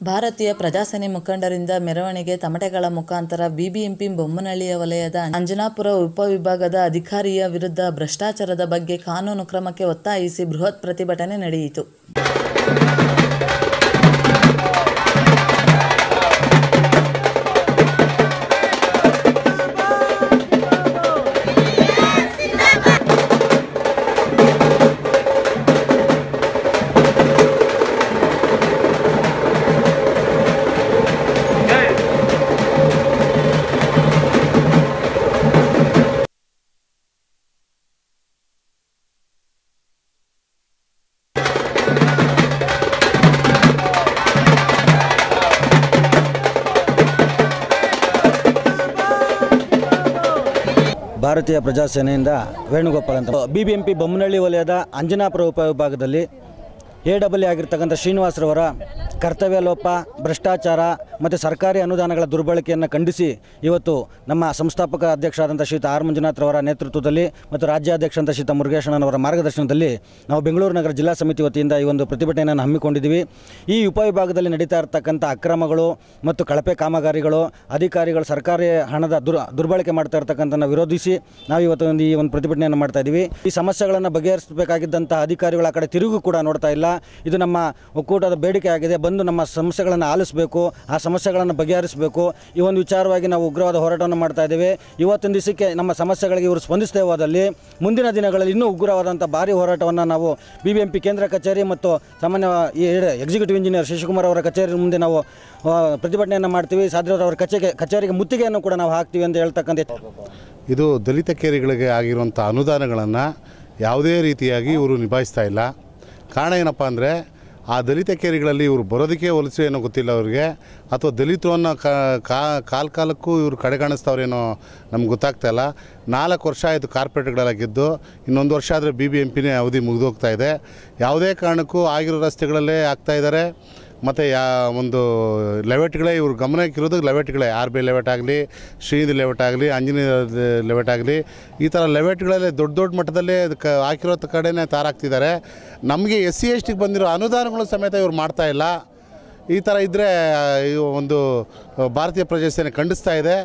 ಭಾರತೀಯ ಪ್ರಜಾಸೇನೆ ಮುಖಂಡರಿಂದ ಮೆರವಣಿಗೆ ತಮಟೆಗಳ ಮುಖಾಂತರ ಬಿಬಿಎಂಪಿ ಬೊಮ್ಮನಹಳ್ಳಿಯ ವಲಯದ ಅಂಜನಾಪುರ ಉಪವಿಭಾಗದ ಅಧಿಕಾರಿಯ ವಿರುದ್ಧ ಭ್ರಷ್ಟಾಚಾರದ ಬಗ್ಗೆ ಕಾನೂನು ಕ್ರಮಕ್ಕೆ ಒತ್ತಾಯಿಸಿ ಬೃಹತ್ ಪ್ರತಿಭಟನೆ ನಡೆಯಿತು. ಭಾರತೀಯ ಪ್ರಜಾಸೇನೆಯಿಂದ ವೇಣುಗೋಪಾಲ್ ಅಂತ. ಬಿಬಿಎಂಪಿ ಬೊಮ್ಮನಹಳ್ಳಿ ವಲಯದ ಅಂಜನಾಪುರ ಉಪವಿಭಾಗದಲ್ಲಿ ಎ ಡಬಲ್ ಆಗಿರ್ತಕ್ಕಂಥ ಶ್ರೀನಿವಾಸರವರ ಕರ್ತವ್ಯ ಲೋಪ, ಭ್ರಷ್ಟಾಚಾರ ಮತ್ತು ಸರ್ಕಾರಿ ಅನುದಾನಗಳ ದುರ್ಬಳಕೆಯನ್ನು ಖಂಡಿಸಿ ಇವತ್ತು ನಮ್ಮ ಸಂಸ್ಥಾಪಕ ಅಧ್ಯಕ್ಷರಾದಂಥ ಶ್ರೀತ ಆರ್ ಮಂಜುನಾಥ್ರವರ ನೇತೃತ್ವದಲ್ಲಿ ಮತ್ತು ರಾಜ್ಯಾಧ್ಯಕ್ಷರಂಥ ಶ್ರೀತ ಮುರುಗೇಶಣ್ಣನವರ ಮಾರ್ಗದರ್ಶನದಲ್ಲಿ ನಾವು ಬೆಂಗಳೂರು ನಗರ ಜಿಲ್ಲಾ ಸಮಿತಿ ವತಿಯಿಂದ ಈ ಒಂದು ಪ್ರತಿಭಟನೆಯನ್ನು ಹಮ್ಮಿಕೊಂಡಿದ್ದೀವಿ. ಈ ಉಪವಿಭಾಗದಲ್ಲಿ ನಡೀತಾ ಇರತಕ್ಕಂಥ ಅಕ್ರಮಗಳು ಮತ್ತು ಕಳಪೆ ಕಾಮಗಾರಿಗಳು, ಅಧಿಕಾರಿಗಳು ಸರ್ಕಾರಿ ಹಣದ ದುರ್, ದುರ್ಬಳಕೆ ಮಾಡ್ತಾ ಇರ್ತಕ್ಕಂಥ ವಿರೋಧಿಸಿ ನಾವು ಇವತ್ತು ಒಂದು ಈ ಒಂದು ಪ್ರತಿಭಟನೆಯನ್ನು ಮಾಡ್ತಾ ಇದ್ದೀವಿ. ಈ ಸಮಸ್ಯೆಗಳನ್ನು ಬಗೆಹರಿಸಬೇಕಾಗಿದ್ದಂಥ ಅಧಿಕಾರಿಗಳ ಕಡೆ ತಿರುಗು ಕೂಡ ನೋಡ್ತಾ ಇಲ್ಲ. ಇದು ನಮ್ಮ ಒಕ್ಕೂಟದ ಬೇಡಿಕೆ ಆಗಿದೆ. ಬಂದು ನಮ್ಮ ಸಮಸ್ಯೆಗಳನ್ನು ಆಲಿಸಬೇಕು, ಆ ಸಮಸ್ಯೆಗಳನ್ನು ಬಗೆಹರಿಸಬೇಕು. ಈ ಒಂದು ವಿಚಾರವಾಗಿ ನಾವು ಉಗ್ರವಾದ ಹೋರಾಟವನ್ನು ಮಾಡ್ತಾ ಇದ್ದೇವೆ. ಇವತ್ತಿನ ದಿವಸಕ್ಕೆ ನಮ್ಮ ಸಮಸ್ಯೆಗಳಿಗೆ ಇವರು ಸ್ಪಂದಿಸದೇ ಹೋದಲ್ಲಿ ಮುಂದಿನ ದಿನಗಳಲ್ಲಿ ಇನ್ನೂ ಉಗ್ರವಾದಂಥ ಭಾರಿ ಹೋರಾಟವನ್ನು ನಾವು ಬಿ ಬಿ ಎಂ ಪಿ ಕೇಂದ್ರ ಕಚೇರಿ ಮತ್ತು ಸಾಮಾನ್ಯ ಎಕ್ಸಿಕ್ಯೂಟಿವ್ ಇಂಜಿನಿಯರ್ ಶಶಿಕುಮಾರ್ ಅವರ ಕಚೇರಿ ಮುಂದೆ ನಾವು ಪ್ರತಿಭಟನೆಯನ್ನು ಮಾಡ್ತೀವಿ. ಸಾಧ್ಯವಾದ ಅವರ ಕಚೇರಿಗೆ ಕಚೇರಿಗೆ ಮುತ್ತಿಗೆಯನ್ನು ಕೂಡ ನಾವು ಹಾಕ್ತೀವಿ ಅಂತ ಹೇಳ್ತಕ್ಕಂಥ ಇದು ದಲಿತ ಕೇರಿಗಳಿಗೆ ಆಗಿರುವಂಥ ಅನುದಾನಗಳನ್ನು ಯಾವುದೇ ರೀತಿಯಾಗಿ ಇವರು ನಿಭಾಯಿಸ್ತಾ ಇಲ್ಲ. ಕಾರಣ ಏನಪ್ಪ ಅಂದರೆ, ಆ ದಲಿತ ಕೇರಿಗಳಲ್ಲಿ ಇವರು ಬರೋದಕ್ಕೆ ಹೊಲಸು ಏನೋ ಗೊತ್ತಿಲ್ಲ ಅವ್ರಿಗೆ. ಅಥವಾ ದಲಿತರು ಕಾಲ ಕಾಲಕ್ಕೂ ಇವರು ಕಡೆಗಾಣಿಸ್ತವ್ರೇನೋ ನಮ್ಗೆ ಗೊತ್ತಾಗ್ತಾ ಇಲ್ಲ. ನಾಲ್ಕು ವರ್ಷ ಆಯಿತು ಗೆದ್ದು, ಇನ್ನೊಂದು ವರ್ಷ ಆದರೆ ಬಿ ಬಿ ಎಂ ಪಿನೇ ಅವಧಿ ಮುಗಿದೋಗ್ತಾ ಇದೆ. ಯಾವುದೇ ಕಾರಣಕ್ಕೂ ಆಗಿರೋ ರಸ್ತೆಗಳಲ್ಲೇ ಆಗ್ತಾ ಇದ್ದಾರೆ. ಮತ್ತು ಯಾ ಒಂದು ಲೆವೆಟ್ಗಳೇ ಇವ್ರ ಗಮನಕ್ಕಿರೋದು ಲೆವೆಟ್ಗಳೇ. ಆರ್ ಬಿ ಲೆವೆಟ್ ಆಗಲಿ, ಶ್ರೀನಿಧಿ ಲೆವೆಟ್ ಆಗಲಿ, ಆಂಜನೇಯ ಲೆವೆಟ್ ಆಗಲಿ, ಈ ಥರ ಲೆವೆಟ್ಗಳಲ್ಲೇ ದೊಡ್ಡ ದೊಡ್ಡ ಮಟ್ಟದಲ್ಲೇ ಅದಕ್ಕೆ ಹಾಕಿರೋ ಕಡೆನೇ ತಾರಾಗ್ತಿದ್ದಾರೆ ನಮಗೆ ಎಸ್ ಸಿ ಎಸ್ ಟಿಗೆ ಬಂದಿರೋ ಅನುದಾನಗಳು ಸಮೇತ ಇವ್ರು ಮಾಡ್ತಾ ಇಲ್ಲ. ಈ ಥರ ಇದ್ದರೆ ಒಂದು, ಭಾರತೀಯ ಪ್ರಜಾಸೇನೆ ಖಂಡಿಸ್ತಾ ಇದೆ.